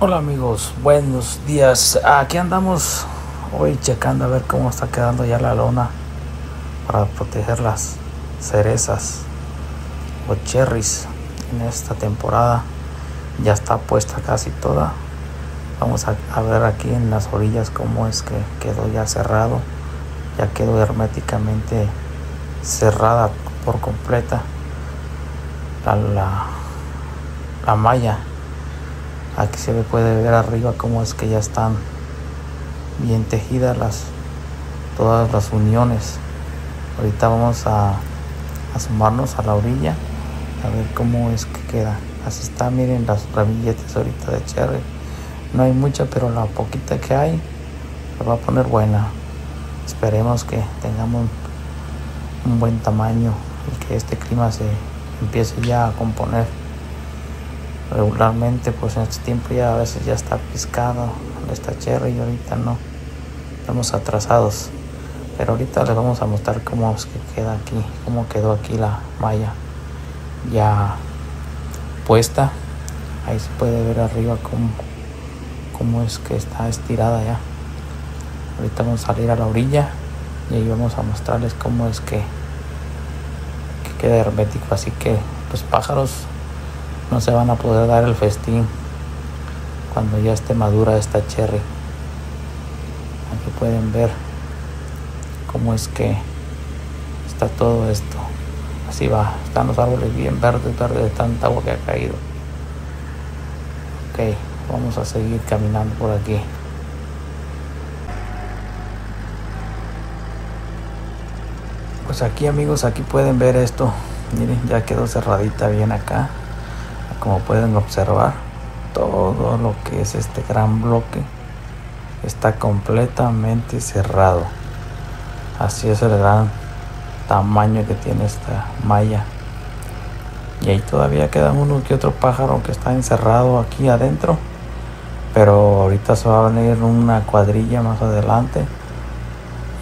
Hola amigos, buenos días. Aquí andamos hoy checando a ver cómo está quedando ya la lona para proteger las cerezas o cherries en esta temporada. Ya está puesta casi toda. Vamos a, ver aquí en las orillas cómo es que quedó ya cerrado. Ya quedó herméticamente cerrada por completa la, la, la malla Aquí se puede ver arriba cómo es que ya están bien tejidas las todas las uniones. Ahorita vamos a, asomarnos a la orilla a ver cómo es que queda. Así está, miren las ramilletes ahorita de cherry. No hay mucha, pero la poquita que hay se va a poner buena. Esperemos que tengamos un buen tamaño y que este clima se empiece ya a componer regularmente pues en este tiempo ya a veces ya está piscado esta cherry y ahorita no. Estamos atrasados. Pero ahorita les vamos a mostrar cómo es que queda aquí cómo quedó aquí la malla ya puesta. Ahí se puede ver arriba cómo, cómo es que está estirada ya. Ahorita vamos a salir a la orilla y ahí vamos a mostrarles cómo es que, que queda hermético. Así que los pájaros no se van a poder dar el festín cuando ya esté madura esta cherry. Aquí pueden ver cómo es que está todo esto. Así va, están los árboles bien verdes, verdes de tanta agua que ha caído. Ok, vamos a seguir caminando por aquí. Pues aquí amigos, aquí pueden ver esto. Miren, ya quedó cerradita bien acá como pueden observar todo lo que es este gran bloque está completamente cerrado. Así es el gran tamaño que tiene esta malla. Y ahí todavía queda uno que otro pájaro que está encerrado aquí adentro pero ahorita se va a venir una cuadrilla más adelante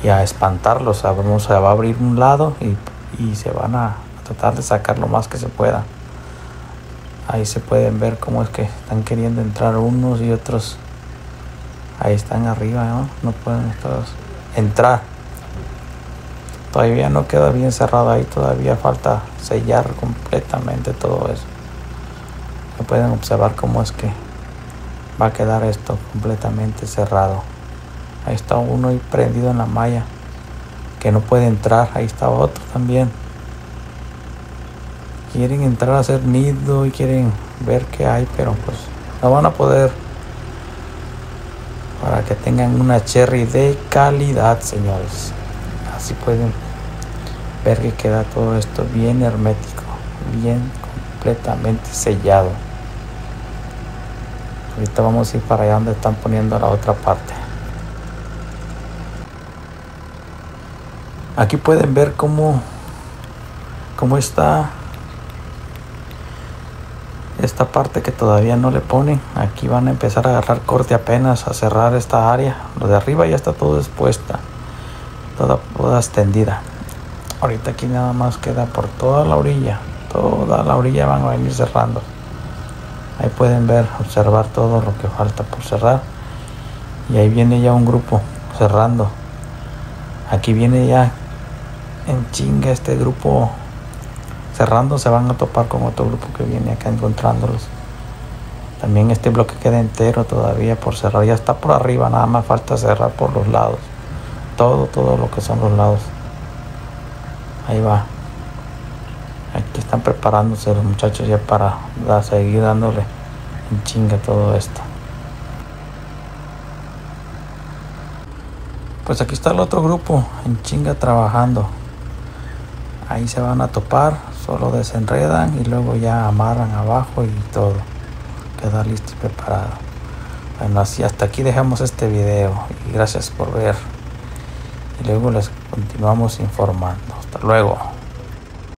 y a espantarlos. Se va a abrir un lado y se van a tratar de sacar lo más que se pueda Ahí se pueden ver cómo es que están queriendo entrar unos y otros. Ahí están arriba, ¿no? No pueden todos entrar. Todavía no queda bien cerrado ahí, todavía falta sellar completamente todo eso. pueden observar cómo es que va a quedar esto completamente cerrado. Ahí está uno ahí prendido en la malla que no puede entrar. Ahí está otro también quieren entrar a hacer nido y quieren ver qué hay, pero pues no van a poder para que tengan una cherry de calidad, señores. Así pueden ver que queda todo esto bien hermético, bien completamente sellado. Ahorita vamos a ir para allá donde están poniendo la otra parte. Aquí pueden ver cómo, cómo está esta parte que todavía no le ponen. Aquí van a empezar a agarrar corte apenas a cerrar esta área. Lo de arriba ya está todo expuesta toda, toda extendida. Ahorita aquí nada más queda por toda la orilla toda la orilla van a venir cerrando. Ahí pueden ver observar todo lo que falta por cerrar. Y ahí viene ya un grupo cerrando. Aquí viene ya en chinga este grupo cerrando se van a topar con otro grupo que viene acá encontrándolos. También este bloque queda entero todavía por cerrar. Ya está por arriba, nada más falta cerrar por los lados. Todo, todo lo que son los lados. Ahí va. Aquí están preparándose los muchachos ya para seguir dándole en chinga todo esto. Pues aquí está el otro grupo en chinga trabajando. Ahí se van a topar, solo desenredan y luego ya amarran abajo y todo. Queda listo y preparado. Bueno así hasta aquí dejamos este video y gracias por ver. Y luego les continuamos informando. Hasta luego